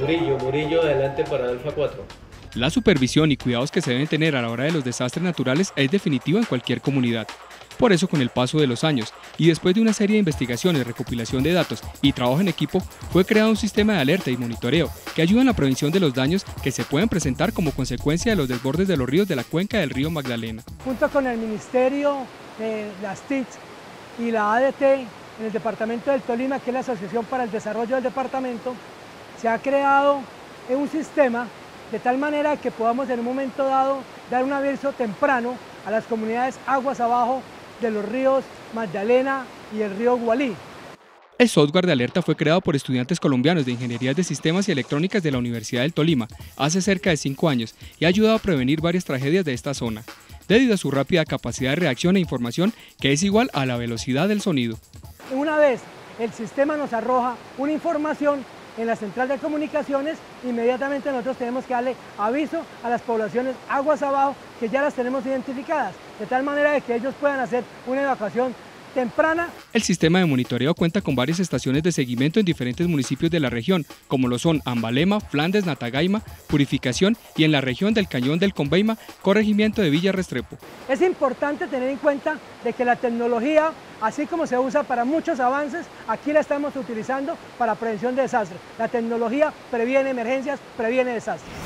Murillo, Murillo adelante para Alfa 4. La supervisión y cuidados que se deben tener a la hora de los desastres naturales es definitiva en cualquier comunidad. Por eso, con el paso de los años y después de una serie de investigaciones, recopilación de datos y trabajo en equipo, fue creado un sistema de alerta y monitoreo que ayuda en la prevención de los daños que se pueden presentar como consecuencia de los desbordes de los ríos de la cuenca del río Magdalena. Junto con el Ministerio de las TIC y la ADT en el Departamento del Tolima, que es la Asociación para el Desarrollo del Departamento, se ha creado un sistema de tal manera que podamos en un momento dado dar un aviso temprano a las comunidades aguas abajo de los ríos Magdalena y el río Gualí. El software de alerta fue creado por estudiantes colombianos de Ingeniería de Sistemas y Electrónicas de la Universidad del Tolima hace cerca de cinco años y ha ayudado a prevenir varias tragedias de esta zona, debido a su rápida capacidad de reacción e información que es igual a la velocidad del sonido. Una vez el sistema nos arroja una información en la central de comunicaciones, inmediatamente nosotros tenemos que darle aviso a las poblaciones aguas abajo que ya las tenemos identificadas, de tal manera de que ellos puedan hacer una evacuación temprana. El sistema de monitoreo cuenta con varias estaciones de seguimiento en diferentes municipios de la región, como lo son Ambalema, Flandes, Natagaima, Purificación y en la región del Cañón del Conveima, corregimiento de Villa Restrepo. Es importante tener en cuenta de que la tecnología, así como se usa para muchos avances, aquí la estamos utilizando para prevención de desastres. La tecnología previene emergencias, previene desastres.